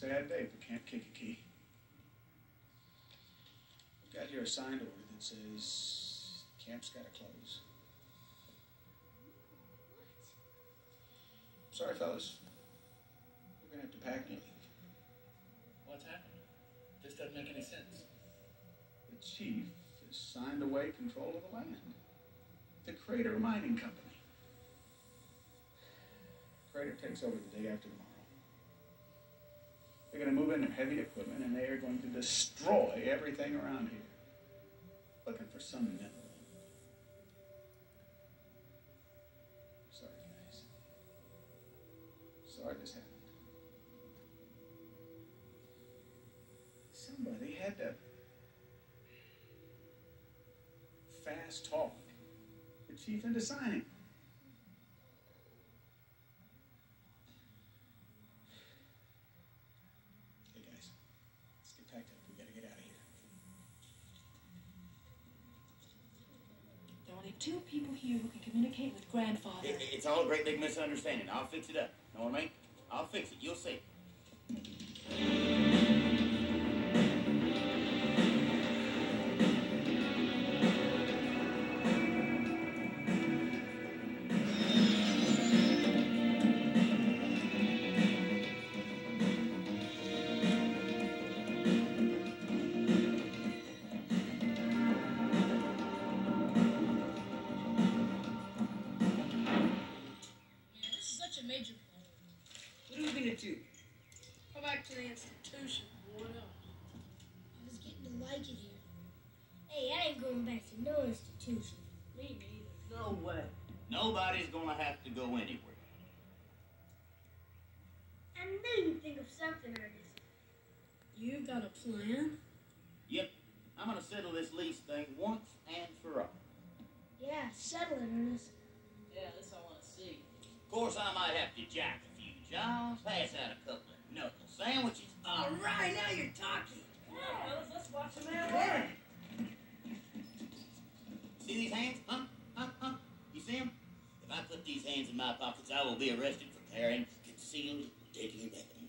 sad day for Camp Kikakee. I've got here a signed order that says camp's got to close. Sorry, fellas. We're going to have to pack and leave. What's happened? This doesn't make any sense. The chief has signed away control of the land. The Krader Mining Company. Krader takes over the day after tomorrow. They're going to move in their heavy equipment and they are going to destroy everything around here. Looking for some mineral. Sorry, guys. Sorry this happened. Somebody had to fast talk the chief into signing. Hey guys, let's get packed up. We gotta get out of here. There are only two people here who can communicate with grandfather. It, it's all a great big misunderstanding. I'll fix it up. Know what I mean? I'll fix it. Major problem. What are we gonna do? Go back to the institution. What else? I was getting to like it here. Hey, I ain't going back to no institution. Me neither. No way. Nobody's gonna have to go anywhere. I knew you'd think of something, Ernest. You got a plan? Yep. I'm gonna settle this lease thing once and for all. Yeah, settle it, Ernest. Yeah, this I wanna see. Of course, I might have to jack a few jobs, pass out a couple of knuckle sandwiches. All right, now you're talking. Come on, fellas, let's watch the man work. See these hands? Huh? Huh? Huh? You see them? If I put these hands in my pockets, I will be arrested for carrying concealed deadly weapons.